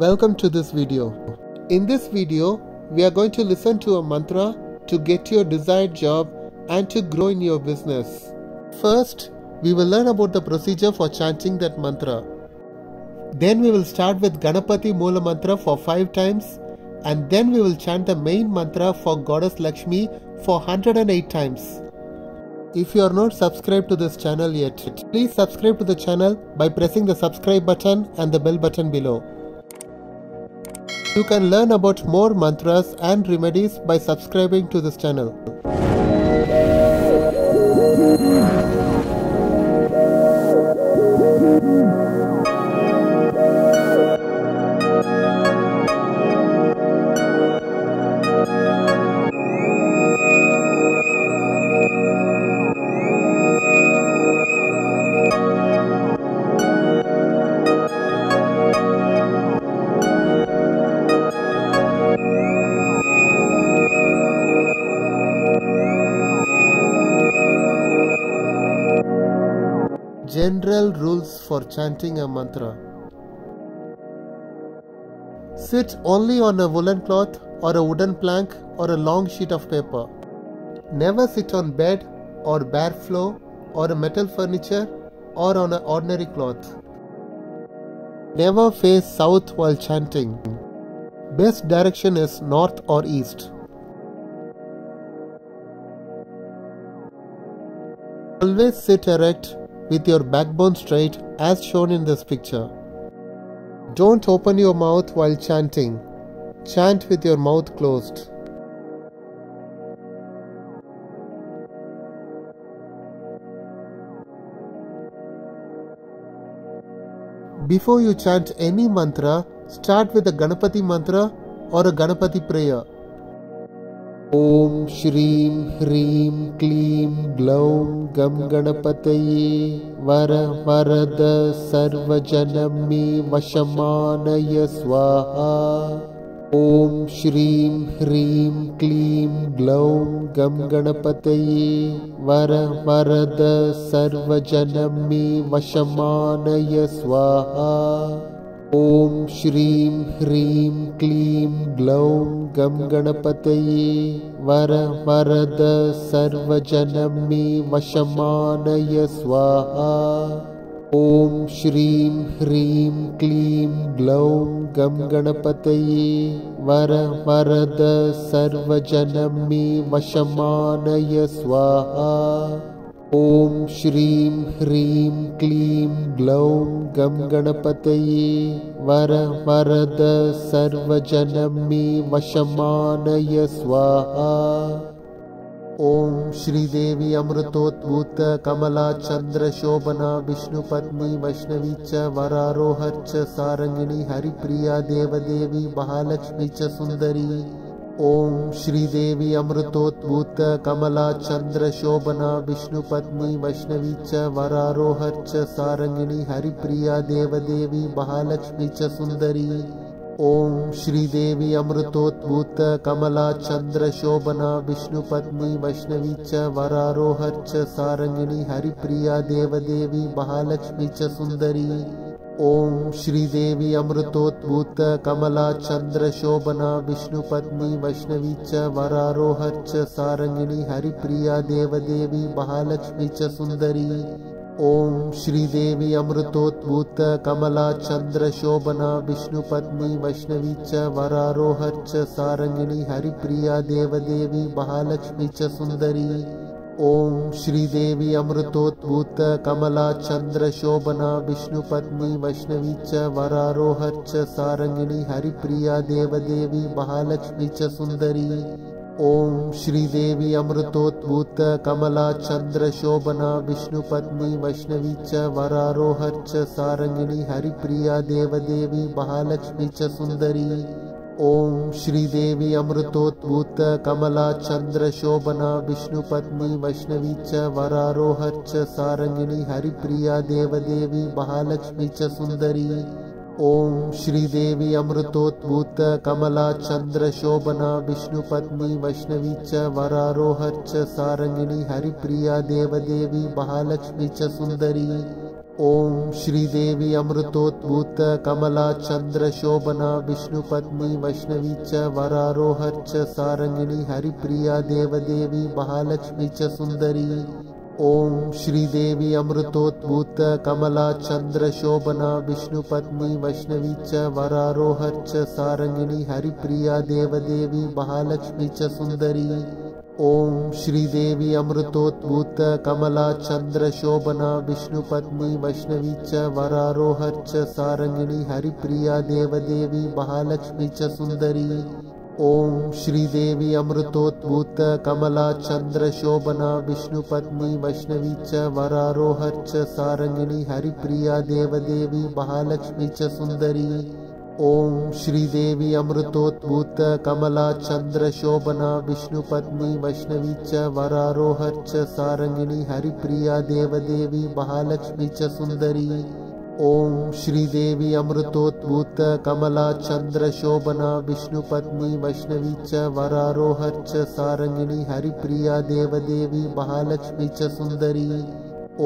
Welcome to this video. In this video, we are going to listen to a mantra to get your desired job and to grow in your business. First, we will learn about the procedure for chanting that mantra. Then we will start with Ganapati Mula Mantra for 5 times and then we will chant the main mantra for Goddess Lakshmi for 108 times. If you are not subscribed to this channel yet, please subscribe to the channel by pressing the subscribe button and the bell button below. You can learn about more mantras and remedies by subscribing to this channel. Chanting a mantra. Sit only on a woolen cloth or a wooden plank or a long sheet of paper. Never sit on bed or bare floor or a metal furniture or on an ordinary cloth. Never face south while chanting. Best direction is north or east. Always sit erect with your backbone straight as shown in this picture. Don't open your mouth while chanting. Chant with your mouth closed. Before you chant any mantra, start with a Ganapati mantra or a Ganapati prayer. ॐ श्रीं ह्रीं क्लीं ग्लौं गणपतये वर वरद सर्वजनं मे वशमानय स्वाहा। ॐ श्रीं ह्रीं क्लीं ग्लौं गणपतये वर वरद सर्वजनं मे वशमानय स्वाहा ॐ श्रीं ह्रीं क्लीं ग्लौं गं गणपतये वर वरद सर्वजनं मे वशमानय स्वाहा। ॐ श्रीं ह्रीं क्लीं ग्लौं गं गणपतये वर वरद सर्वजनं मे वशमानय स्वाहा ॐ श्रीं ह्रीं क्लीं ग्लौं गं गणपतये वर वरद सर्वजनं मे वशमानय स्वाहा। ॐ श्रीदेवी अमृतोद्भूत कमला चन्द्रशोभना विष्णुपत्नी वैष्णवी च वरारोहर्च सारङ्गिणी हरिप्रिया देवदेवी महालक्ष्मी च सुन्दरी ॐ श्रीदेवी अमृतोद्भूत कमला चन्द्रशोभना विष्णुपत्नी वैष्णवी च वरारोहर्च सारङ्गिणी हरिप्रिया देवदेवी महालक्ष्मी च सुन्दरी ॐ श्रीदेवी अमृतोद्भूत कमला चन्द्रशोभना विष्णुपत्नी वैष्णवी च वरारोहर्च सारङ्गिणी हरिप्रिया देवदेवी महालक्ष्मी च सुन्दरी ॐ श्रीदेवी अमृतोद्भूत कमला चन्द्रशोभना विष्णुपत्नी वैष्णवी च वरारोहर्च सारङ्गिणी हरिप्रिया देवदेवी महालक्ष्मी च सुन्दरी ॐ श्रीदेवी अमृतोद्भूत कमला चन्द्रशोभना विष्णुपत्नी वैष्णवी च वरारोहर्च सारङ्गिणी हरिप्रिया देवदेवी महालक्ष्मी च सुन्दरी ॐ श्रीदेवी अमृतोद्भूत कमला चन्द्रशोभना विष्णुपत्नी वैष्णवी च वरारोहर्च सारङ्गिणी हरिप्रिया देवदेवी महालक्ष्मी च सुन्दरी ॐ श्रीदेवी अमृतोद्भूत कमला चन्द्रशोभना विष्णुपत्नी वैष्णवी च वरारोहर्च सारङ्गिणी हरिप्रिया देवदेवी महालक्ष्मी च सुन्दरी ॐ श्रीदेवी अमृतोद्भूत कमला चन्द्रशोभना विष्णुपत्नी वैष्णवी च वरारोहर्च सारङ्गिणी हरिप्रिया देवदेवी महालक्ष्मी च सुन्दरी ॐ श्रीदेवी अमृतोद्भूत कमला चन्द्रशोभना विष्णुपत्नी वैष्णवी च वरारोहर्च सारङ्गिणी हरिप्रिया देवदेवी महालक्ष्मी च सुन्दरी ॐ श्रीदेवी अमृतोद्भूत कमला चन्द्रशोभना विष्णुपत्नी वैष्णवी च वरारोहर्च सारङ्गिणी हरिप्रिया देवदेवी महालक्ष्मी च सुन्दरी ॐ श्रीदेवी अमृतोद्भूत कमला चन्द्रशोभना विष्णुपत्नी वैष्णवी च वरारोहर्च सारङ्गिणी हरिप्रिया देवदेवी महालक्ष्मी च सुन्दरी ॐ श्रीदेवी अमृतोद्भूत कमला चन्द्रशोभना विष्णुपत्नी वैष्णवी च वरारोहर्च सारङ्गिणी हरिप्रिया देवदेवी महालक्ष्मी च सुन्दरी ॐ श्रीदेवी अमृतोद्भूत कमला चन्द्रशोभना विष्णुपत्नी वैष्णवी च वरारोहर्च सारङ्गिणी हरिप्रिया देवदेवी महालक्ष्मी च सुन्दरी ॐ श्रीदेवी अमृतोद्भूत कमला चन्द्रशोभना विष्णुपत्नी वैष्णवी च वरारोहर्च सारङ्गिणी हरिप्रिया देवदेवी महालक्ष्मी च सुन्दरी ॐ श्रीदेवी अमृतोद्भूत कमला चन्द्रशोभना विष्णुपत्नी वैष्णवी च वरारोहर्च सारङ्गिणी हरिप्रिया देवदेवी महालक्ष्मी च सुन्दरी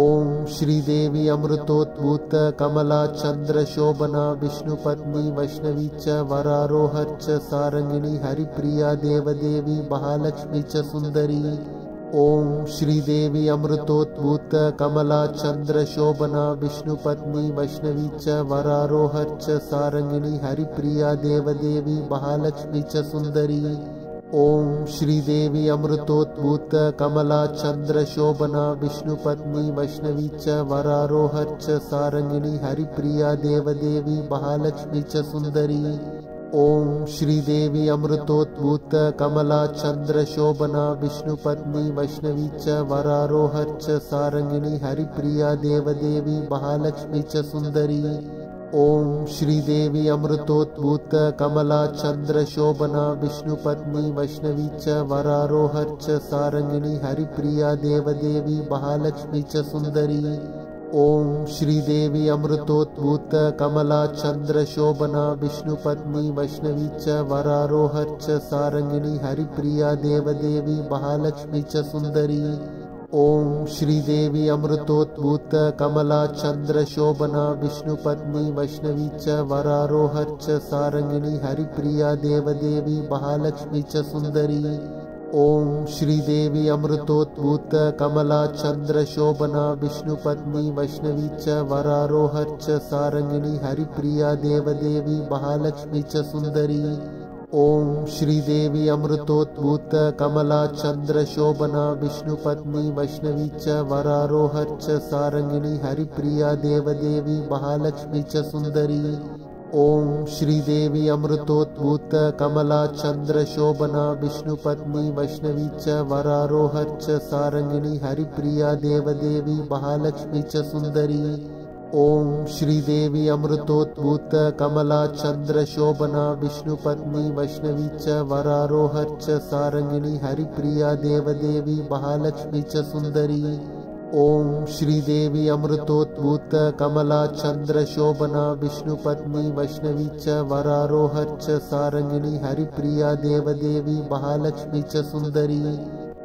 ॐ श्रीदेवी अमृतोद्भूत कमला चन्द्रशोभना विष्णुपत्नी वैष्णवी च वरारोहर्च सारङ्गिणी हरिप्रिया देवदेवी महालक्ष्मी च सुन्दरी ॐ श्रीदेवी अमृतोद्भूत कमला चन्द्रशोभना विष्णुपत्नी वैष्णवी च वरारोहर्च सारङ्गिणी हरिप्रिया देवदेवी महालक्ष्मी च सुन्दरी ॐ श्रीदेवी अमृतोद्भूत कमला चन्द्रशोभना विष्णुपत्नी वैष्णवी च वरारोहर्च सारङ्गिणी हरिप्रिया देवदेवी महालक्ष्मी च सुन्दरी ॐ श्रीदेवी अमृतोद्भूत कमला चन्द्रशोभना विष्णुपत्नी वैष्णवी च वरारोहर्च सारङ्गिणी हरिप्रिया देवदेवी महालक्ष्मी च सुन्दरी ॐ श्रीदेवी अमृतोद्भूत कमला चन्द्रशोभना विष्णुपत्नी वैष्णवी च वरारोहर्च सारङ्गिणी हरिप्रिया देवदेवी महालक्ष्मी च सुन्दरी ॐ श्रीदेवी अमृतोद्भूत कमला चन्द्रशोभना विष्णुपत्नी वैष्णवी च वरारोहर्च सारङ्गिणी हरिप्रिया देवदेवी महालक्ष्मी च सुन्दरी ॐ श्रीदेवी अमृतोद्भूत कमला चन्द्रशोभना विष्णुपत्नी वैष्णवी च वरारोहर्च सारङ्गिणी हरिप्रिया देवदेवी महालक्ष्मी च सुन्दरी ॐ श्रीदेवी अमृतोद्भूत कमला चन्द्रशोभना विष्णुपत्नी वैष्णवी च वरारोहर्च सारङ्गिणी हरिप्रिया देवदेवी महालक्ष्मी च सुन्दरी ॐ श्रीदेवी अमृतोद्भूत कमला चन्द्रशोभना विष्णुपत्नी वैष्णवी च वरारोहर्च सारङ्गिणी हरिप्रिया देवदेवी महालक्ष्मी च सुन्दरी ॐ श्रीदेवी अमृतोद्भूत कमला चन्द्रशोभना विष्णुपत्नी वैष्णवी च वरारोहर्च सारङ्गिणी हरिप्रिया देवदेवी महालक्ष्मी च सुन्दरी ॐ श्रीदेवी अमृतोद्भूत कमला चन्द्रशोभना विष्णुपत्नी वैष्णवी च वरारोहर्च सारङ्गिणी हरिप्रिया देवदेवी महालक्ष्मी च सुन्दरी ॐ श्रीदेवी अमृतोद्भूत कमला चन्द्रशोभना विष्णुपत्नी वैष्णवी च वरारोहर्च सारङ्गिणी हरिप्रिया देवदेवी महालक्ष्मी च सुन्दरी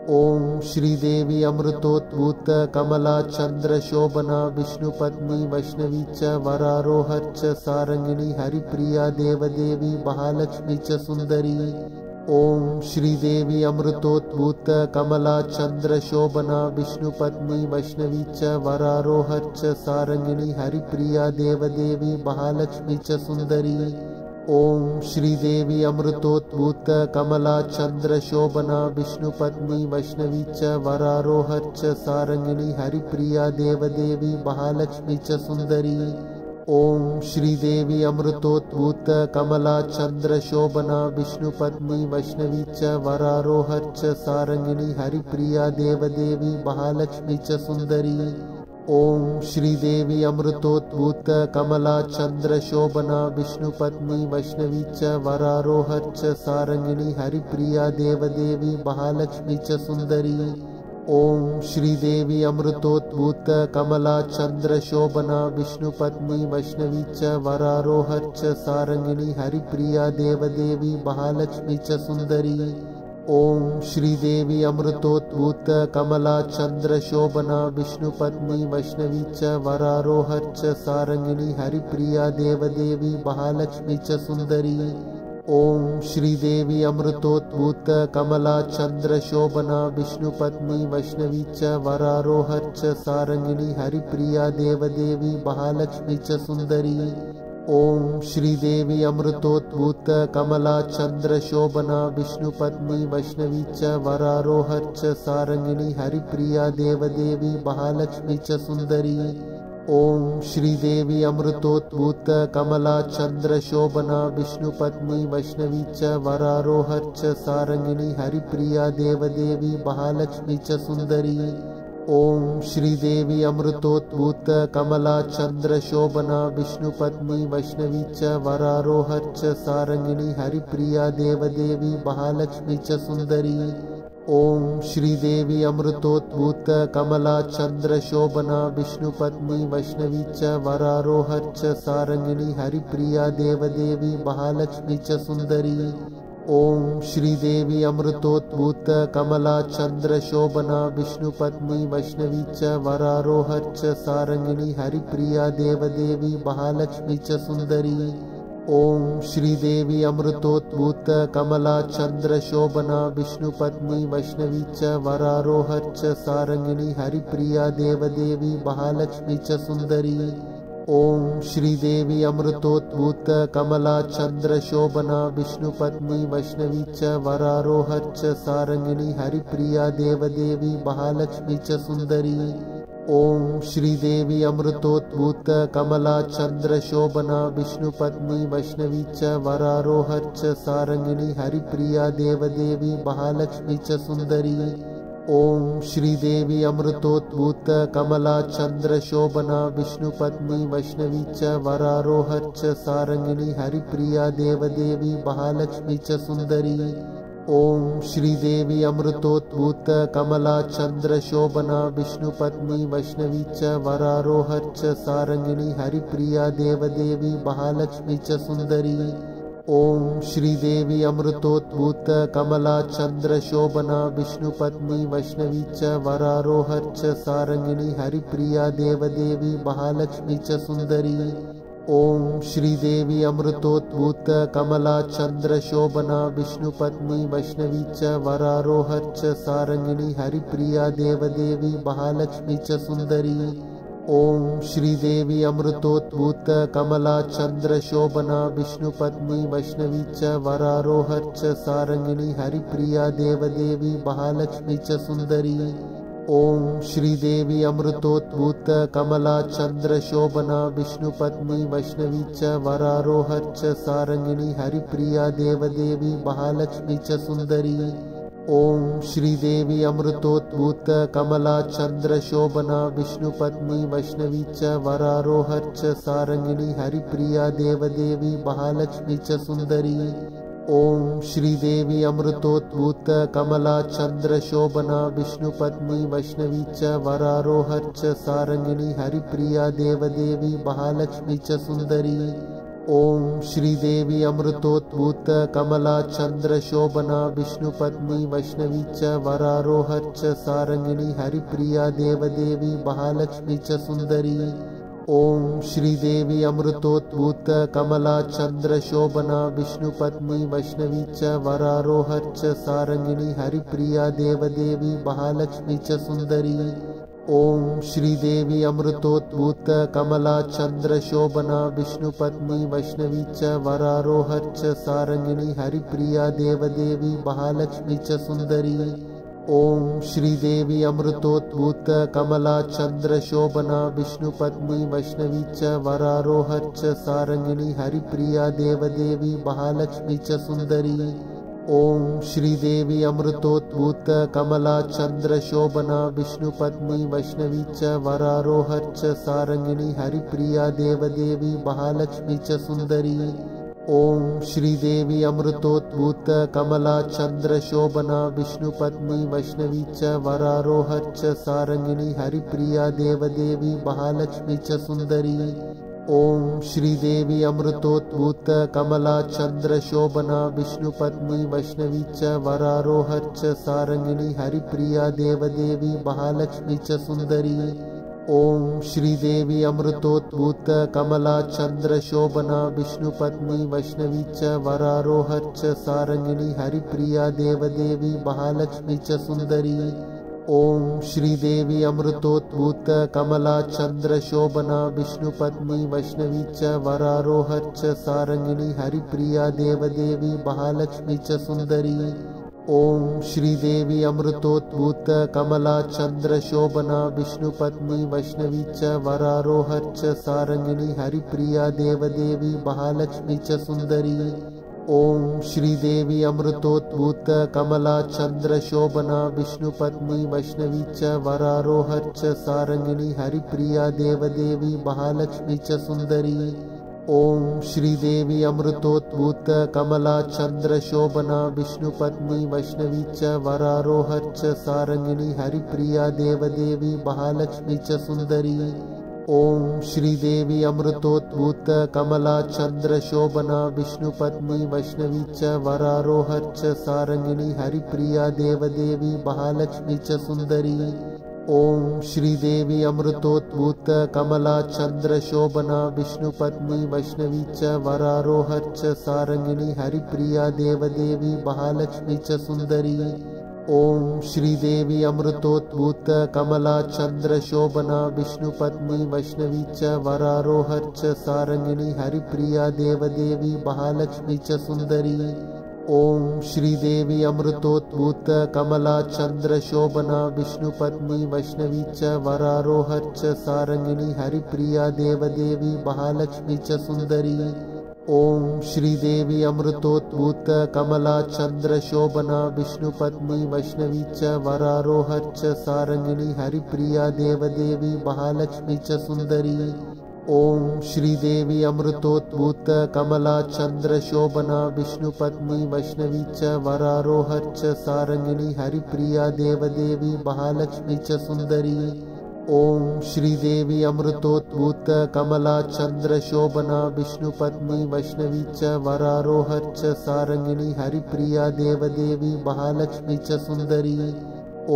ॐ श्रीदेवी अमृतोद्भूत कमला चन्द्रशोभना विष्णुपत्नी वैष्णवी च वरारोहर्च सारङ्गिणी हरिप्रिया देवदेवी महालक्ष्मी च सुन्दरी ॐ श्रीदेवी अमृतोद्भूत कमला चन्द्रशोभना विष्णुपत्नी वैष्णवी च वरारोहर्च सारङ्गिणी हरिप्रिया देवदेवी महालक्ष्मी च सुन्दरी ॐ श्रीदेवी अमृतोद्भूत कमला चन्द्रशोभना विष्णुपत्नी वैष्णवी च वरारोहर्च सारङ्गिणी हरिप्रिया देवदेवी महालक्ष्मी च सुन्दरी ॐ श्रीदेवी अमृतोद्भूत कमला चन्द्रशोभना विष्णुपत्नी वैष्णवी च वरारोहर्च सारङ्गिणी हरिप्रिया देवदेवी महालक्ष्मी च सुन्दरी ॐ श्रीदेवी अमृतोद्भूत कमला चन्द्रशोभना विष्णुपत्नी वैष्णवी च वरारोहर्च सारङ्गिणी हरिप्रिया देवदेवी महालक्ष्मी च सुन्दरी ॐ श्रीदेवी अमृतोद्भूत कमला चन्द्रशोभना विष्णुपत्नी वैष्णवी च वरारोहर्च सारङ्गिणी हरिप्रिया देवदेवी महालक्ष्मी च सुन्दरी ॐ श्रीदेवी अमृतोद्भूत कमला चन्द्रशोभना विष्णुपत्नी वैष्णवी च वरारोहर्च सारङ्गिणी हरिप्रिया देवदेवी महालक्ष्मी च सुन्दरी ॐ श्रीदेवी अमृतोद्भूत कमला चन्द्रशोभना विष्णुपत्नी वैष्णवी च वरारोहर्च सारङ्गिणी हरिप्रिया देवदेवी महालक्ष्मी च सुन्दरी ॐ श्रीदेवी अमृतोद्भूत कमला चन्द्रशोभना विष्णुपत्नी वैष्णवी च वरारोहर्च सारङ्गिणी हरिप्रिया देवदेवी महालक्ष्मी च सुन्दरी ॐ श्रीदेवी अमृतोद्भूत कमला चन्द्रशोभना विष्णुपत्नी वैष्णवी च वरारोहर्च सारङ्गिणी हरिप्रिया देवदेवी महालक्ष्मी च सुन्दरी ॐ श्रीदेवी अमृतोद्भूत कमला चन्द्रशोभना विष्णुपत्नी वैष्णवी च वरारोहर्च सारङ्गिणी हरिप्रिया देवदेवी महालक्ष्मी च सुन्दरी ॐ श्रीदेवी अमृतोद्भूत कमला चन्द्रशोभना विष्णुपत्नी वैष्णवी च वरारोहर्च सारङ्गिणी हरिप्रिया देवदेवी महालक्ष्मी च सुन्दरी ॐ श्रीदेवी अमृतोद्भूत कमला चन्द्रशोभना विष्णुपत्नी वैष्णवी च वरारोहर्च सारङ्गिणी हरिप्रिया देवदेवी महालक्ष्मी च सुन्दरी ॐ श्रीदेवी अमृतोद्भूत कमला चन्द्रशोभना विष्णुपत्नी वैष्णवी च वरारोहर्च सारङ्गिणी हरिप्रिया देवदेवी महालक्ष्मी च सुन्दरी ॐ श्रीदेवी अमृतोद्भूत कमला चन्द्रशोभना विष्णुपत्नी वैष्णवी च वरारोहर्च सारङ्गिणी हरिप्रिया देवदेवी महालक्ष्मी च सुन्दरी ॐ श्रीदेवी अमृतोद्भूत कमला चन्द्रशोभना विष्णुपत्नी वैष्णवी च वरारोहर्च सारङ्गिणी हरिप्रिया देवदेवी महालक्ष्मी च सुन्दरी ॐ श्रीदेवी अमृतोद्भूत कमला चन्द्रशोभना विष्णुपत्नी वैष्णवी च वरारोहर्च सारङ्गिणी हरिप्रिया देवदेवी महालक्ष्मी च सुन्दरी। ॐ श्रीदेवी अमृतोद्भूत कमला चन्द्रशोभना विष्णुपत्नी वैष्णवी च वरारोहर्च सारङ्गिणी हरिप्रिया देवदेवी महालक्ष्मी च सुन्दरी ॐ श्रीदेवी अमृतोद्भूत कमला चन्द्रशोभना विष्णुपत्नी वैष्णवी च वरारोहर्च सारङ्गिणी हरिप्रिया देवदेवी महालक्ष्मी च सुन्दरी ॐ श्रीदेवी अमृतोद्भूत कमला चन्द्रशोभना विष्णुपत्नी वैष्णवी च वरारोहर्च सारङ्गिणी हरिप्रिया देवदेवी महालक्ष्मी च सुन्दरी ॐ श्रीदेवी अमृतोद्भूत कमला चन्द्रशोभना विष्णुपत्नी वैष्णवी च वरारोहर्च सारङ्गिणी हरिप्रिया देवदेवी महालक्ष्मी च सुन्दरी ॐ श्रीदेवी अमृतोद्भूत कमला चन्द्रशोभना विष्णुपत्नी वैष्णवी च वरारोहर्च सारङ्गिणी हरिप्रिया देवदेवी महालक्ष्मी च सुन्दरी ॐ श्रीदेवी अमृतोद्भूत कमला चन्द्रशोभना विष्णुपत्नी वैष्णवी च वरारोहर्च सारङ्गिणी हरिप्रिया देवदेवी महालक्ष्मी च सुन्दरी ॐ श्रीदेवी अमृतोद्भूत कमला चन्द्रशोभना विष्णुपत्नी वैष्णवी च वरारोहर्च सारङ्गिणी हरिप्रिया देवदेवी महालक्ष्मी च सुन्दरी ॐ श्रीदेवी अमृतोद्भूत कमला चन्द्रशोभना विष्णुपत्नी वैष्णवी च वरारोहर्च सारङ्गिणी हरिप्रिया देवदेवी महालक्ष्मी च सुन्दरी ॐ श्रीदेवी अमृतोद्भूत कमला चन्द्रशोभना विष्णुपत्नी वैष्णवी च वरारोहर्च सारङ्गिणी हरिप्रिया देवदेवी महालक्ष्मी च सुन्दरी ॐ श्रीदेवी अमृतोद्भूत कमला चन्द्रशोभना विष्णुपत्नी वैष्णवी च वरारोहर्च सारङ्गिणी हरिप्रिया देवदेवी महालक्ष्मी च सुन्दरी ॐ श्रीदेवी अमृतोद्भूत कमला चन्द्रशोभना विष्णुपत्नी वैष्णवी च वरारोहर्च सारङ्गिणी हरिप्रिया देवदेवी महालक्ष्मी च सुन्दरी ॐ श्रीदेवी अमृतोद्भूत कमला चन्द्रशोभना विष्णुपत्नी वैष्णवी च वरारोहर्च सारङ्गिणी हरिप्रिया देवदेवी महालक्ष्मी च सुन्दरी ॐ श्रीदेवी अमृतोद्भूत कमला चन्द्रशोभना विष्णुपत्नी वैष्णवी च वरारोहर्च सारङ्गिणी हरिप्रिया देवदेवी महालक्ष्मी च सुन्दरी ॐ श्रीदेवी अमृतोद्भूत कमला चन्द्रशोभना विष्णुपत्नी वैष्णवी च वरारोहर्च सारङ्गिणी हरिप्रिया देवदेवी महालक्ष्मी च सुन्दरी ॐ श्रीदेवी अमृतोद्भूत कमला चन्द्रशोभना विष्णुपत्नी वैष्णवी च वरारोहर्च सारङ्गिणी हरिप्रिया देवदेवी महालक्ष्मी च सुन्दरी ॐ श्रीदेवी अमृतोद्भूत कमला चन्द्रशोभना विष्णुपत्नी वैष्णवी च वरारोहर्च सारङ्गिणी हरिप्रिया देवदेवी महालक्ष्मी च सुन्दरी ॐ श्रीदेवी अमृतोद्भूत कमला चन्द्रशोभना विष्णुपत्नी वैष्णवी च वरारोहर्च सारङ्गिणी हरिप्रिया देवदेवी महालक्ष्मी च सुन्दरी ॐ श्रीदेवी अमृतोद्भूत कमला चन्द्रशोभना विष्णुपत्नी वैष्णवी च वरारोहर्च सारङ्गिणी हरिप्रिया देवदेवी महालक्ष्मी च सुन्दरी। ॐ श्रीदेवी अमृतोद्भूत कमला चन्द्रशोभना विष्णुपत्नी वैष्णवी च वरारोहर्च सारङ्गिणी हरिप्रिया देवदेवी महालक्ष्मी च सुन्दरी ॐ श्रीदेवी अमृतोद्भूत कमला चन्द्रशोभना विष्णुपत्नी वैष्णवी च वरारोहर्च सारङ्गिणी हरिप्रिया देवदेवी महालक्ष्मी च सुन्दरी ॐ श्रीदेवी अमृतोद्भूत कमला चन्द्रशोभना विष्णुपत्नी वैष्णवी च वरारोहर्च सारङ्गिणी हरिप्रिया देवदेवी महालक्ष्मी च सुन्दरी ॐ श्रीदेवी अमृतोद्भूत कमला चन्द्रशोभना विष्णुपत्नी वैष्णवी च वरारोहर्च सारङ्गिणी हरिप्रिया देवदेवी महालक्ष्मी च सुन्दरी ॐ श्रीदेवी अमृतोद्भूत कमला चन्द्रशोभना विष्णुपत्नी वैष्णवी च वरारोहर्च सारङ्गिणी हरिप्रिया देवदेवी महालक्ष्मी च सुन्दरी ॐ श्रीदेवी अमृतोद्भूत कमला चन्द्रशोभना विष्णुपत्नी वैष्णवी च वरारोहर्च सारङ्गिणी हरिप्रिया देवदेवी महालक्ष्मी च सुन्दरी ॐ श्रीदेवी अमृतोद्भूत कमला चन्द्रशोभना विष्णुपत्नी वैष्णवी च वरारोहर्च सारङ्गिणी हरिप्रिया देवदेवी महालक्ष्मी च सुन्दरी ॐ श्रीदेवी अमृतोद्भूत कमला चन्द्रशोभना विष्णुपत्नी वैष्णवी च वरारोहर्च सारङ्गिणी हरिप्रिया देवदेवी महालक्ष्मी च सुन्दरी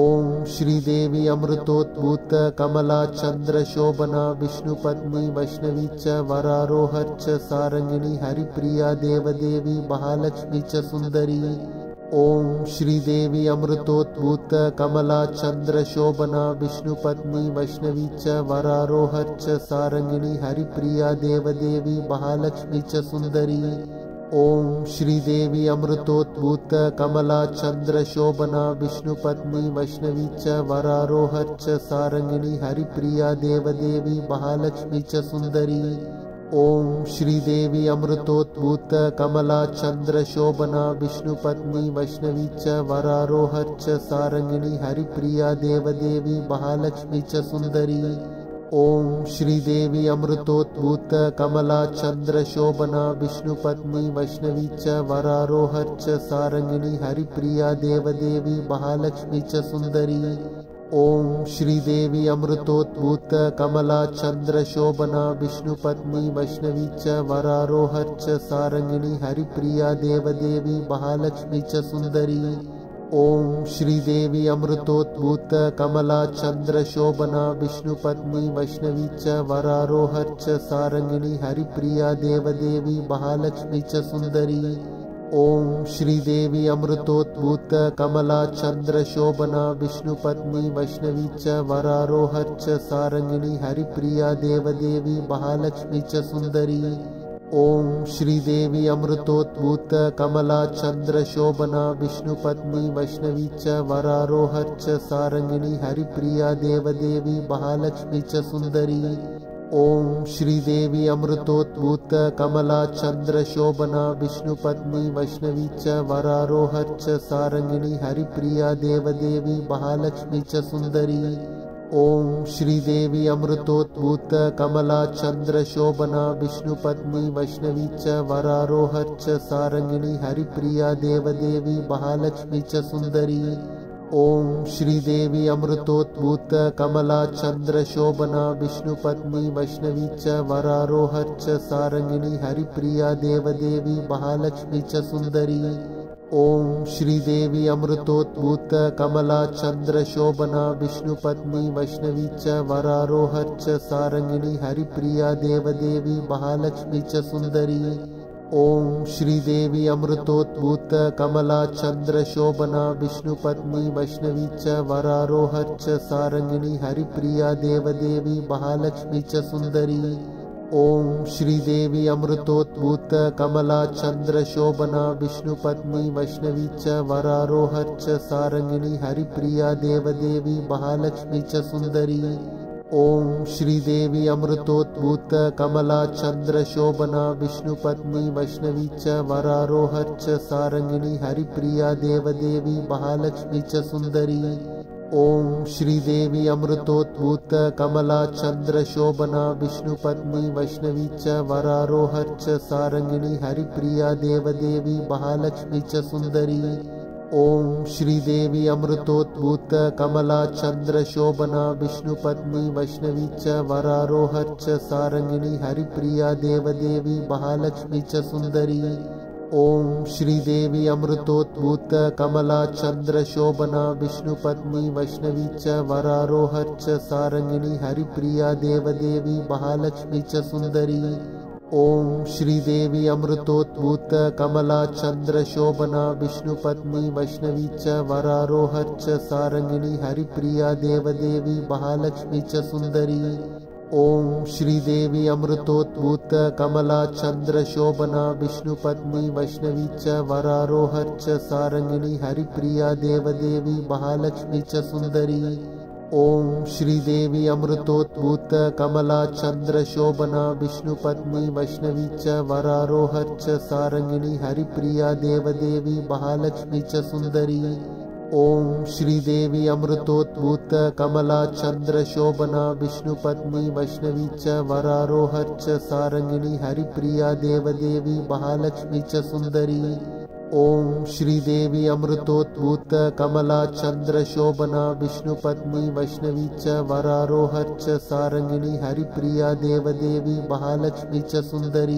ॐ श्रीदेवी अमृतोद्भूत कमला चन्द्रशोभना विष्णुपत्नी वैष्णवी च वरारोहर्च सारङ्गिणी हरिप्रिया देवदेवी महालक्ष्मी च सुन्दरी ॐ श्रीदेवी अमृतोद्भूत कमला चन्द्रशोभना विष्णुपत्नी वैष्णवी च वरारोहर्च सारङ्गिणी हरिप्रिया देवदेवी महालक्ष्मी च सुन्दरी ॐ श्रीदेवी अमृतोद्भूत कमला चन्द्रशोभना विष्णुपत्नी वैष्णवी च वरारोहर्च सारङ्गिणी हरिप्रिया देवदेवी महालक्ष्मी च सुन्दरी ॐ श्रीदेवी अमृतोद्भूत कमला चन्द्रशोभना विष्णुपत्नी वैष्णवी च वरारोहर्च सारङ्गिणी हरिप्रिया देवदेवी महालक्ष्मी च सुन्दरी ॐ श्रीदेवी अमृतोद्भूत कमला चन्द्रशोभना विष्णुपत्नी वैष्णवी च वरारोहर्च सारङ्गिणी हरिप्रिया देवदेवी महालक्ष्मी च सुन्दरी ॐ श्रीदेवी अमृतोद्भूत कमला चन्द्रशोभना विष्णुपत्नी वैष्णवी च वरारोहर्च सारङ्गिणी हरिप्रिया देवदेवी महालक्ष्मी च सुन्दरी ॐ श्रीदेवी अमृतोद्भूत कमला चन्द्रशोभना विष्णुपत्नी वैष्णवी च वरारोहर्च सारङ्गिणी हरिप्रिया देवदेवी महालक्ष्मी च सुन्दरी ॐ श्रीदेवी अमृतोद्भूत कमला चन्द्रशोभना विष्णुपत्नी वैष्णवी च वरारोहर्च सारङ्गिणी हरिप्रिया देवदेवी महालक्ष्मी च सुन्दरी ॐ श्रीदेवी अमृतोद्भूत कमला चन्द्रशोभना विष्णुपत्नी वैष्णवी च वरारोहर्च सारङ्गिणी हरिप्रिया देवदेवी महालक्ष्मी च सुन्दरी ॐ श्रीदेवी अमृतोद्भूत कमला चन्द्रशोभना विष्णुपत्नी वैष्णवी च वरारोहर्च सारङ्गिणी हरिप्रिया देवदेवी महालक्ष्मी च सुन्दरी ॐ श्रीदेवी अमृतोद्भूत कमला चन्द्रशोभना विष्णुपत्नी वैष्णवी च वरारोहर्च सारङ्गिणी हरिप्रिया देवदेवी महालक्ष्मी च सुन्दरी ॐ श्रीदेवी अमृतोद्भूत कमला चन्द्रशोभना विष्णुपत्नी वैष्णवी च वरारोहर्च सारङ्गिणी हरिप्रिया देवदेवी महालक्ष्मी च सुन्दरी ॐ श्रीदेवी अमृतोद्भूत कमला चन्द्रशोभना विष्णुपत्नी वैष्णवी च वरारोहर्च सारङ्गिणी हरिप्रिया देवदेवी महालक्ष्मी च सुन्दरी ॐ श्रीदेवी अमृतोद्भूत कमला चन्द्रशोभना विष्णुपत्नी वैष्णवी च वरारोहर्च सारङ्गिणी हरिप्रिया देवदेवी महालक्ष्मी च सुन्दरी ॐ श्रीदेवी अमृतोद्भूत कमला चन्द्रशोभना विष्णुपत्नी वैष्णवी च वरारोहर्च सारङ्गिणी हरिप्रिया देवदेवी महालक्ष्मी च सुन्दरी ॐ श्रीदेवी अमृतोद्भूत कमला चन्द्रशोभना विष्णुपत्नी वैष्णवी च वरारोहर्च सारङ्गिणी हरिप्रिया देवदेवी महालक्ष्मी च सुन्दरी ॐ श्रीदेवी अमृतोद्भूत कमला चन्द्रशोभना विष्णुपत्नी वैष्णवी च वरारोहर्च सारङ्गिणी हरिप्रिया देवदेवी महालक्ष्मी च सुन्दरी ॐ श्रीदेवी अमृतोद्भूत कमला चन्द्रशोभना विष्णुपत्नी वैष्णवी च वरारोहर्च सारङ्गिणी हरिप्रिया देवदेवी महालक्ष्मी च सुन्दरी ॐ श्रीदेवी अमृतोद्भूत कमला चन्द्रशोभना विष्णुपत्नी वैष्णवी च वरारोहर्च सारङ्गिणी हरिप्रिया देवदेवी महालक्ष्मी च सुन्दरी ॐ श्रीदेवी अमृतोद्भूत कमला चन्द्रशोभना विष्णुपत्नी वैष्णवी च वरारोहर्च सारङ्गिणी हरिप्रिया देवदेवी महालक्ष्मी च सुन्दरी ॐ श्रीदेवी अमृतोद्भूत कमला चन्द्रशोभना विष्णुपत्नी वैष्णवी च वरारोहर्च सारङ्गिणी हरिप्रिया देवदेवी महालक्ष्मी च सुन्दरी ॐ श्रीदेवी अमृतोद्भूत कमला चन्द्रशोभना विष्णुपत्नी वैष्णवी च वरारोहर्च सारङ्गिणी हरिप्रिया देवदेवी महालक्ष्मी च सुन्दरी ॐ श्रीदेवी अमृतोद्भूत कमला चन्द्रशोभना विष्णुपत्नी वैष्णवी च वरारोहर्च सारङ्गिणी हरिप्रिया देवदेवी महालक्ष्मी च सुन्दरी ॐ श्रीदेवी अमृतोद्भूत कमला चन्द्रशोभना विष्णुपत्नी वैष्णवी च वरारोहर्च सारङ्गिणी हरिप्रिया देवदेवी महालक्ष्मी च सुन्दरी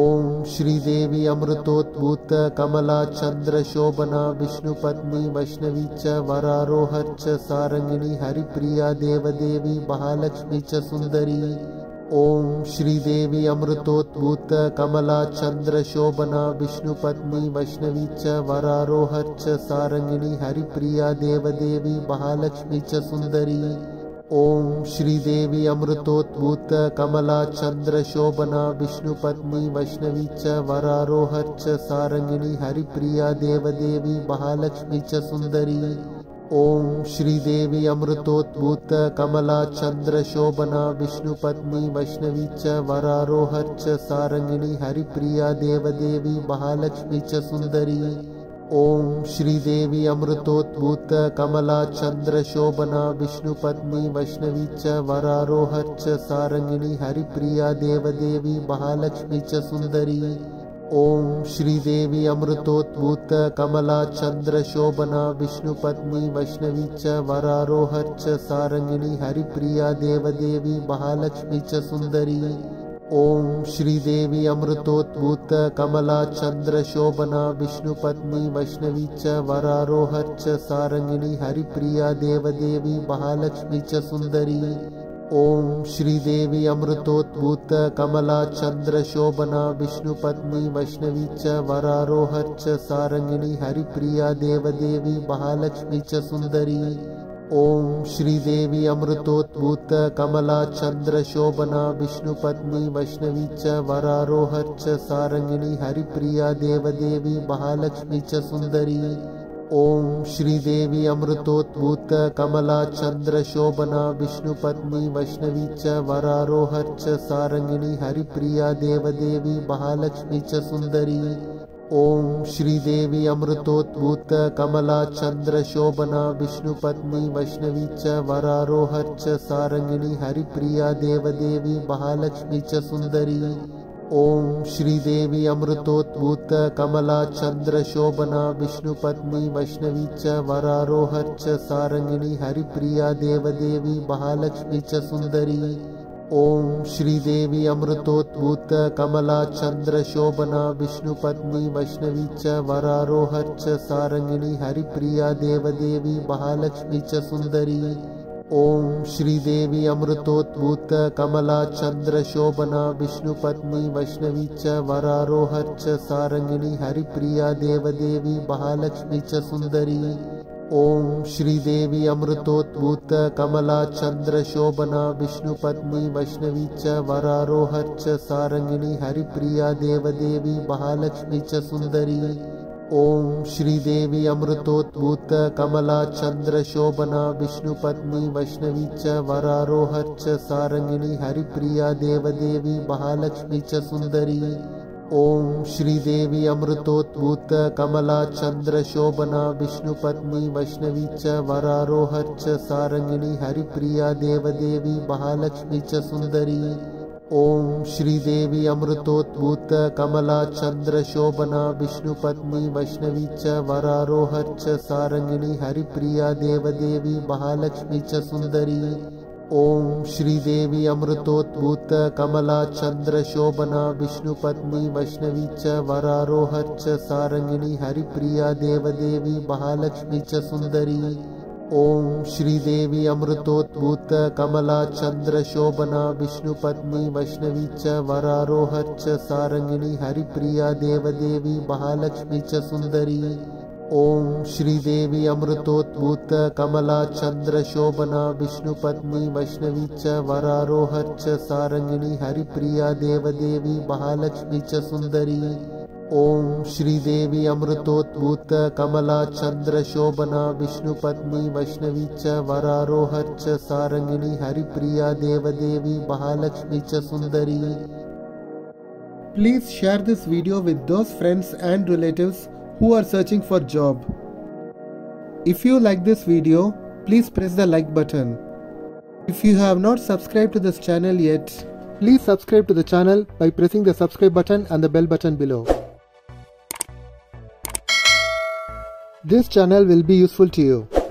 ॐ श्रीदेवी अमृतोद्भूत कमला चन्द्रशोभना विष्णुपत्नी वैष्णवी च वरारोहर्च सारङ्गिणी हरिप्रिया देवदेवी महालक्ष्मी च सुन्दरी ॐ श्रीदेवी अमृतोद्भूत कमला चन्द्रशोभना विष्णुपत्नी वैष्णवी च वरारोहर्च सारङ्गिणी हरिप्रिया देवदेवी महालक्ष्मी च सुन्दरी ॐ श्रीदेवी अमृतोद्भूत कमला चन्द्रशोभना विष्णुपत्नी वैष्णवी च वरारोहर्च सारङ्गिणी हरिप्रिया देवदेवी महालक्ष्मी च सुन्दरी ॐ श्रीदेवी अमृतोद्भूत कमला चन्द्रशोभना विष्णुपत्नी वैष्णवी च वरारोहर्च सारङ्गिणी हरिप्रिया देवदेवी महालक्ष्मी च सुन्दरी ॐ श्रीदेवी अमृतोद्भूत कमला चन्द्रशोभना विष्णुपत्नी वैष्णवी च वरारोहर्च सारङ्गिणी हरिप्रिया देवदेवी महालक्ष्मी च सुन्दरी ॐ श्रीदेवी अमृतोद्भूत कमला चन्द्रशोभना विष्णुपत्नी वैष्णवी च वरारोहर्च सारङ्गिणी हरिप्रिया देवदेवी महालक्ष्मी च सुन्दरी ॐ श्रीदेवी अमृतोद्भूत कमला चन्द्रशोभना विष्णुपत्नी वैष्णवी च वरारोहर्च सारङ्गिणी हरिप्रिया देवदेवी महालक्ष्मी च सुन्दरी ॐ श्रीदेवी अमृतोद्भूत कमला चन्द्रशोभना विष्णुपत्नी वैष्णवी च वरारोहर्च सारङ्गिणी हरिप्रिया देवदेवी महालक्ष्मी च सुन्दरी ॐ श्रीदेवी अमृतोद्भूत कमला चन्द्रशोभना विष्णुपत्नी वैष्णवी च वरारोहर्च सारङ्गिणी हरिप्रिया देवदेवी महालक्ष्मी च सुन्दरी ॐ श्रीदेवी अमृतोद्भूत कमला चन्द्रशोभना विष्णुपत्नी वैष्णवी च वरारोहर्च सारङ्गिणी हरिप्रिया देवदेवी महालक्ष्मी च सुन्दरी ॐ श्रीदेवी अमृतोद्भूत कमला चन्द्रशोभना विष्णुपत्नी वैष्णवी च वरारोहर्च सारङ्गिणी हरिप्रिया देवदेवी महालक्ष्मी च सुन्दरी ॐ श्रीदेवी अमृतोद्भूत कमला चन्द्र शोभना विष्णुपत्नी वैष्णवी च वरारोहर्च सारङ्गिणी हरिप्रिया देवदेवी महालक्ष्मी च सुन्दरी ॐ श्रीदेवी अमृतोद्भूत कमला चन्द्र शोभना विष्णुपत्नी वैष्णवी च वरारोहर्च सारङ्गिणी हरिप्रिया देवदेवी महालक्ष्मी च सुन्दरी ॐ श्रीदेवी अमृतोद्भूत कमला चन्द्र शोभना विष्णुपत्नी वैष्णवी च वरारोहर्च सारङ्गिणी हरिप्रिया देवदेवी महालक्ष्मी च सुन्दरी ॐ श्रीदेवी अमृतोद्भूत कमला चन्द्र शोभना विष्णुपत्नी वैष्णवी च वरारोहर्च सारङ्गिणी हरिप्रिया देवदेवी महालक्ष्मी च सुन्दरी ॐ श्रीदेवी अमृतोद्भूत कमला चन्द्र शोभना विष्णुपत्नी वैष्णवी च वरारोहर्च सारङ्गिणी हरिप्रिया देवदेवी महालक्ष्मी च सुन्दरी ॐ श्रीदेवी अमृतोद्भूत कमला चन्द्र शोभना विष्णुपत्नी वैष्णवी च वरारोहर्च सारङ्गिणी हरिप्रिया देवदेवी महालक्ष्मी च सुन्दरी ॐ श्रीदेवी अमृतोद्भूत कमला चन्द्र शोभना विष्णुपत्नी वैष्णवी च वरारोहर्च सारङ्गिणी हरिप्रिया देवदेवी महालक्ष्मी च सुन्दरी ॐ श्रीदेवी अमृतोद्भूत कमला चन्द्र शोभना विष्णुपत्नी वैष्णवी च वरारोहर्च सारङ्गिणी हरिप्रिया देवदेवी महालक्ष्मी च सुन्दरी ॐ श्रीदेवी अमृतोद्भूत कमला चन्द्र शोभना विष्णुपत्नी वैष्णवी च वरारोहर्च सारङ्गिणी हरिप्रिया देवदेवी महालक्ष्मी च सुन्दरी ॐ श्रीदेवी अमृतोद्भूत कमला चन्द्र शोभना विष्णुपत्नी वैष्णवी च वरारोहर्च सारङ्गिणी हरिप्रिया देवदेवी महालक्ष्मी च सुन्दरी ॐ श्रीदेवी अमृतोद्भूत कमला चन्द्र शोभना विष्णुपत्नी वैष्णवी च वरारोहर्च सारङ्गिणी हरिप्रिया देवदेवी महालक्ष्मी च सुन्दरी Please share this video with those friends and relatives who are searching for job. If you like this video, please press the like button. If you have not subscribed to this channel yet, please subscribe to the channel by pressing the subscribe button and the bell button below. This channel will be useful to you.